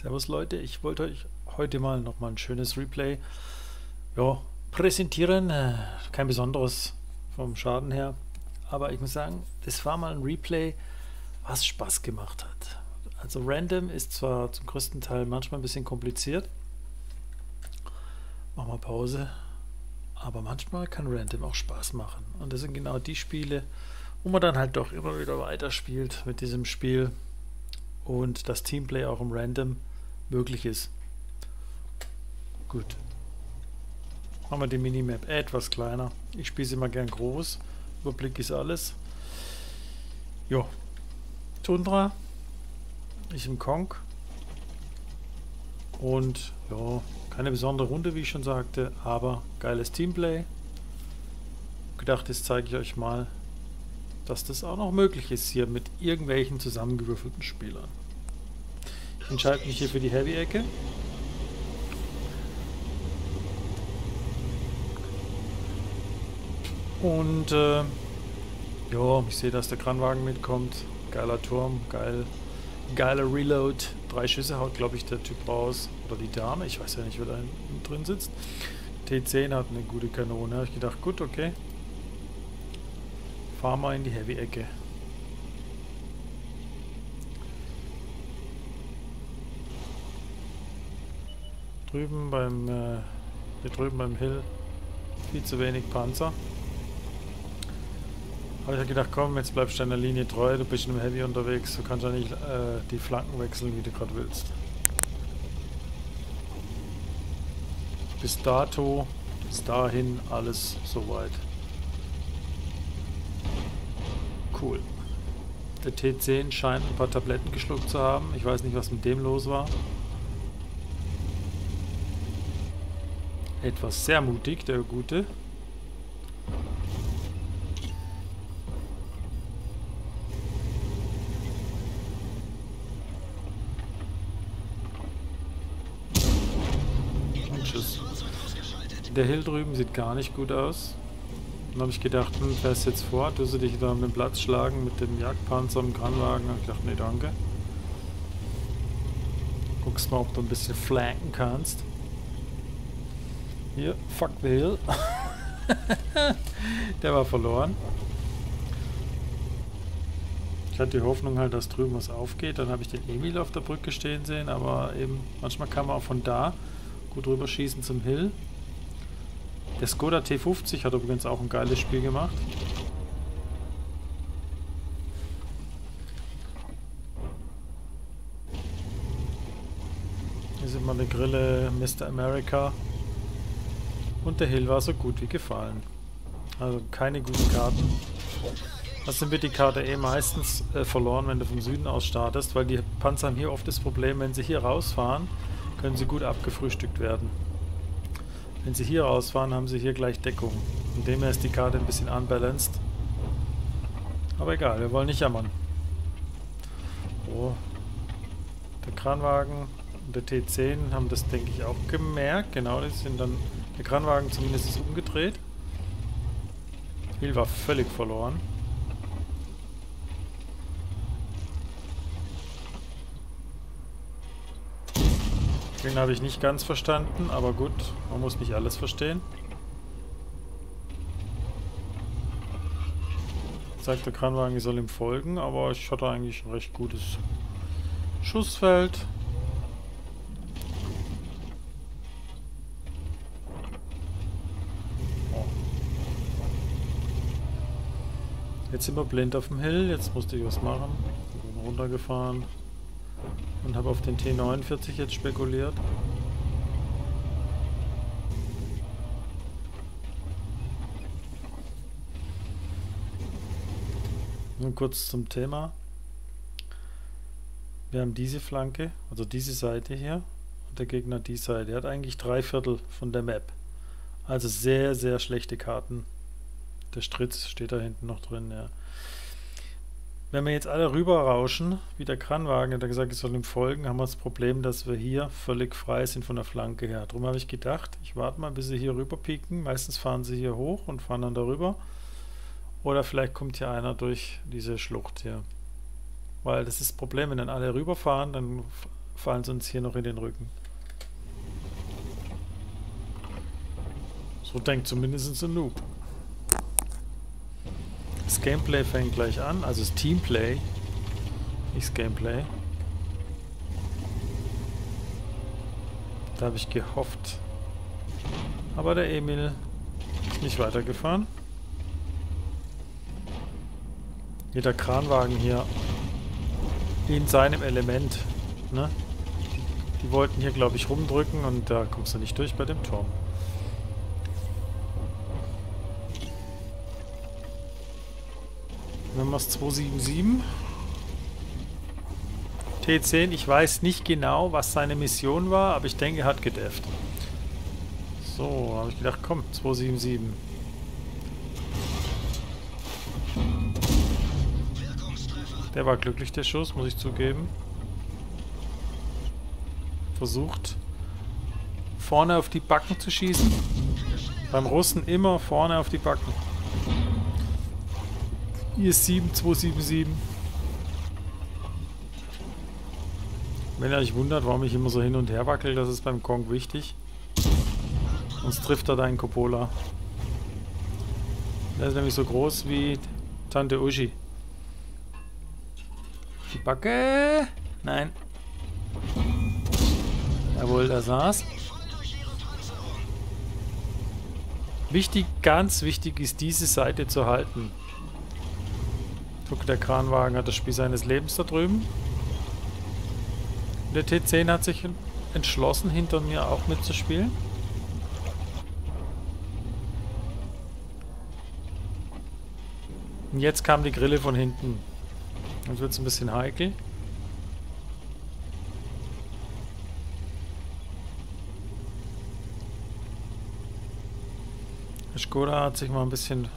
Servus Leute, ich wollte euch heute mal noch mal ein schönes Replay ja, präsentieren. Äh, kein besonderes vom Schaden her, aber ich muss sagen, das war mal ein Replay, was Spaß gemacht hat. Also Random ist zwar zum größten Teil manchmal ein bisschen kompliziert. Mach mal Pause. Aber manchmal kann Random auch Spaß machen. Und das sind genau die Spiele, wo man dann halt doch immer wieder weiterspielt mit diesem Spiel und das Teamplay auch im Random möglich ist. Gut. Machen wir die Minimap etwas kleiner. Ich spiele sie immer gern groß. Überblick ist alles. Jo. Tundra. Ich im Kong. Und ja, keine besondere Runde, wie ich schon sagte, aber geiles Teamplay. Gedacht, jetzt zeige ich euch mal, dass das auch noch möglich ist hier mit irgendwelchen zusammengewürfelten Spielern. Ich entscheide mich hier für die Heavy-Ecke. Und äh, ja, ich sehe, dass der Kranwagen mitkommt. Geiler Turm, geil, geiler Reload. Drei Schüsse haut, glaube ich, der Typ raus. Oder die Dame, ich weiß ja nicht, wer da drin sitzt. T10 hat eine gute Kanone. Habe ich gedacht, gut, okay. Fahr mal in die Heavy-Ecke. Drüben beim, äh, hier drüben beim Hill viel zu wenig Panzer. Habe ich gedacht, komm, jetzt bleibst du deiner Linie treu, du bist im Heavy unterwegs, du kannst ja nicht äh, die Flanken wechseln, wie du gerade willst. Bis dato, bis dahin alles soweit. Cool. Der T10 scheint ein paar Tabletten geschluckt zu haben. Ich weiß nicht, was mit dem los war. Etwas sehr mutig, der Gute. Und tschüss. Der Hill drüben sieht gar nicht gut aus. Dann habe ich gedacht, hm, fährst jetzt vor, du sie dich da mit dem Platz schlagen mit dem Jagdpanzer im Kranwagen. Da habe ich gedacht, nee, danke. Guckst mal, ob du ein bisschen flanken kannst. Hier, fuck the hill. Der war verloren. Ich hatte die Hoffnung halt, dass drüben was aufgeht. Dann habe ich den Emil auf der Brücke stehen sehen, aber eben manchmal kann man auch von da gut rüberschießen zum Hill. Der Skoda T50 hat übrigens auch ein geiles Spiel gemacht. Hier sieht man eine Grille Mr. America. Und der Hill war so gut wie gefallen. Also keine guten Karten. Außerdem wird die Karte eh meistens äh, verloren, wenn du vom Süden aus startest, weil die Panzer haben hier oft das Problem, wenn sie hier rausfahren, können sie gut abgefrühstückt werden. Wenn sie hier rausfahren, haben sie hier gleich Deckung. Von dem her ist die Karte ein bisschen unbalanced. Aber egal, wir wollen nicht jammern. Oh. Der Kranwagen und der T10 haben das, denke ich, auch gemerkt. Genau, die sind dann... Der Kranwagen zumindest ist umgedreht. Hill war völlig verloren. Den habe ich nicht ganz verstanden, aber gut, man muss nicht alles verstehen. Sagt der Kranwagen, ich soll ihm folgen, aber ich hatte eigentlich ein recht gutes Schussfeld. Jetzt sind wir blind auf dem Hill, jetzt musste ich was machen. Ich bin runtergefahren. Und habe auf den T49 jetzt spekuliert. Nun kurz zum Thema. Wir haben diese Flanke, also diese Seite hier, und der Gegner die Seite. Er hat eigentlich drei Viertel von der Map. Also sehr, sehr schlechte Karten. Der Stritz steht da hinten noch drin, ja. Wenn wir jetzt alle rüber rauschen, wie der Kranwagen hat gesagt, ich soll ihm folgen, haben wir das Problem, dass wir hier völlig frei sind von der Flanke her. Darum habe ich gedacht, ich warte mal, bis sie hier rüber pieken. Meistens fahren sie hier hoch und fahren dann darüber. Oder vielleicht kommt hier einer durch diese Schlucht hier. Weil das ist das Problem, wenn dann alle rüberfahren, dann fallen sie uns hier noch in den Rücken. So denkt zumindest ein Noob. Das Gameplay fängt gleich an, also das Teamplay, nicht das Gameplay. Da habe ich gehofft. Aber der Emil ist nicht weitergefahren. Jeder Kranwagen hier in seinem Element. Ne? Die, die wollten hier, glaube ich, rumdrücken und da kommst du nicht durch bei dem Turm. Wenn wir es 277. T10, ich weiß nicht genau, was seine Mission war, aber ich denke, er hat gedefft. So, habe ich gedacht, komm, 277. Der war glücklich, der Schuss, muss ich zugeben. Versucht, vorne auf die Backen zu schießen. Beim Russen immer vorne auf die Backen. Hier ist 7277. Wenn ihr euch wundert, warum ich immer so hin und her wackel, das ist beim Kong wichtig. Sonst trifft er deinen Coppola. Der ist nämlich so groß wie Tante Uschi. Die Backe. Nein. Jawohl, da saß. Wichtig, ganz wichtig ist diese Seite zu halten. Guck, der Kranwagen hat das Spiel seines Lebens da drüben. Der T10 hat sich entschlossen, hinter mir auch mitzuspielen. Und jetzt kam die Grille von hinten. Jetzt wird es ein bisschen heikel. Der Skoda hat sich mal ein bisschen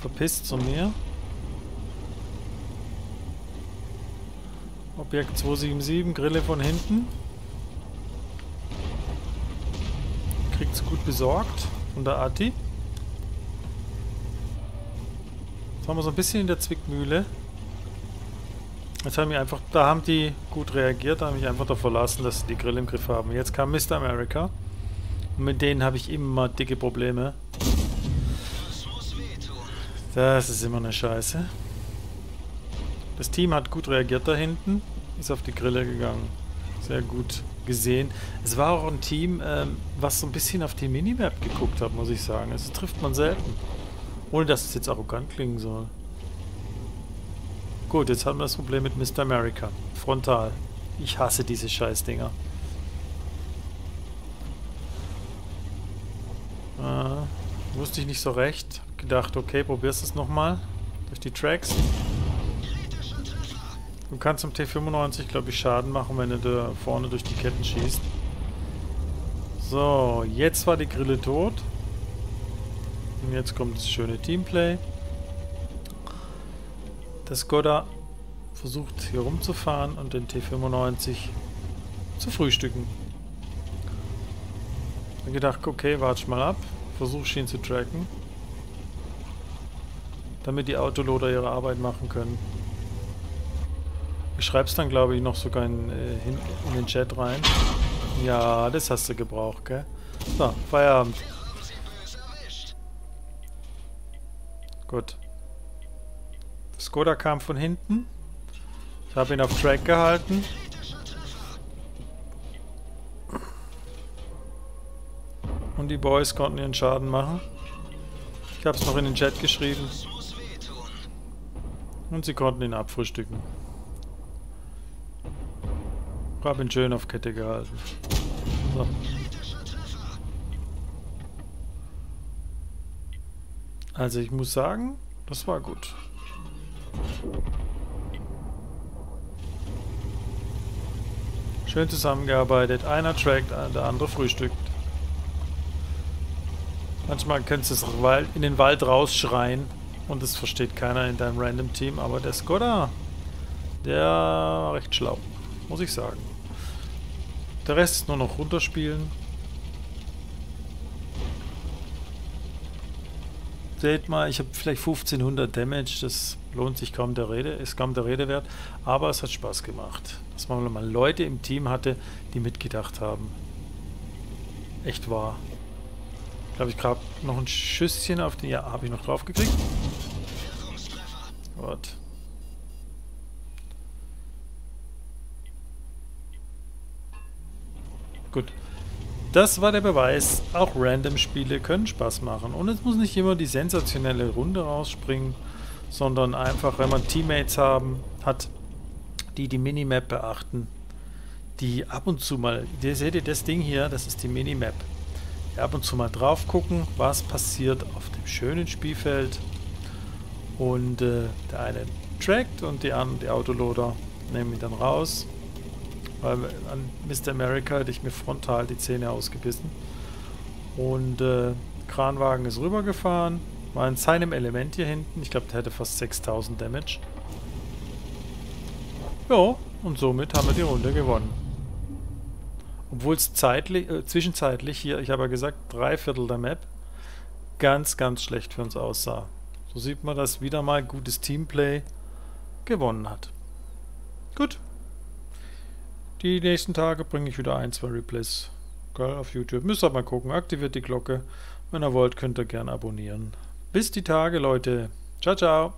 verpisst zu mir. Objekt 277, Grille von hinten. Kriegt's gut besorgt von der Ati. Jetzt haben wir so ein bisschen in der Zwickmühle. Jetzt haben wir einfach, da haben die gut reagiert, da haben mich einfach da verlassen, dass sie die Grille im Griff haben. Jetzt kam Mr. America. Und mit denen habe ich immer dicke Probleme. Das ist immer eine Scheiße. Das Team hat gut reagiert da hinten. Ist auf die Grille gegangen. Sehr gut gesehen. Es war auch ein Team, ähm, was so ein bisschen auf die Minimap geguckt hat, muss ich sagen. Das trifft man selten. Ohne dass es jetzt arrogant klingen soll. Gut, jetzt haben wir das Problem mit Mr. America. Frontal. Ich hasse diese Scheißdinger. Äh, wusste ich nicht so recht. Gedacht, okay, probierst es nochmal. Durch die Tracks. Du kannst zum T95, glaube ich, Schaden machen, wenn du da vorne durch die Ketten schießt. So, jetzt war die Grille tot. Und jetzt kommt das schöne Teamplay. Der Skoda versucht hier rumzufahren und den T95 zu frühstücken. Dann gedacht, okay, warte mal ab. Versuche ihn zu tracken. Damit die Autoloader ihre Arbeit machen können. Ich schreib's dann, glaube ich, noch sogar in, äh, in, in den Chat rein. Ja, das hast du gebraucht, gell? So, Feierabend. Gut. Skoda kam von hinten. Ich habe ihn auf Track gehalten. Und die Boys konnten ihren Schaden machen. Ich habe es noch in den Chat geschrieben. Und sie konnten ihn abfrühstücken. Hab ihn schön auf Kette gehalten. So. Also ich muss sagen, das war gut. Schön zusammengearbeitet. Einer trackt, der andere frühstückt. Manchmal kannst du es in den Wald rausschreien und das versteht keiner in deinem Random Team, aber der Skoda, der war recht schlau, muss ich sagen. Der Rest ist nur noch runterspielen. seht mal, ich habe vielleicht 1500 Damage, das lohnt sich kaum der Rede, ist kaum der Rede wert, aber es hat Spaß gemacht, dass man mal Leute im Team hatte, die mitgedacht haben. Echt wahr. Ich glaube, ich gerade noch ein Schüsschen auf den... Ja, habe ich noch drauf gekriegt. Gut. Gut. Das war der Beweis, auch Random-Spiele können Spaß machen. Und es muss nicht immer die sensationelle Runde rausspringen, sondern einfach, wenn man Teammates haben, hat, die die Minimap beachten, die ab und zu mal, ihr seht ihr das Ding hier, das ist die Minimap, die ab und zu mal drauf gucken, was passiert auf dem schönen Spielfeld. Und äh, der eine trackt und die anderen, die Autoloader, nehmen ihn dann raus weil an Mr. America hätte ich mir frontal die Zähne ausgebissen. Und äh, Kranwagen ist rübergefahren. War in seinem Element hier hinten. Ich glaube, der hätte fast 6000 Damage. Ja, und somit haben wir die Runde gewonnen. Obwohl es äh, zwischenzeitlich hier, ich habe ja gesagt, drei Viertel der Map, ganz, ganz schlecht für uns aussah. So sieht man, dass wieder mal gutes Teamplay gewonnen hat. Gut, die nächsten Tage bringe ich wieder ein, zwei Replays Geil, auf YouTube. Müsst ihr mal gucken. Aktiviert die Glocke. Wenn ihr wollt, könnt ihr gerne abonnieren. Bis die Tage, Leute. Ciao, ciao.